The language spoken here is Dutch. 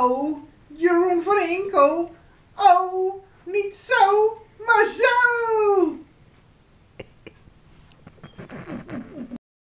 Oh, Jeroen van Inkel. Oh, niet zo, maar zo.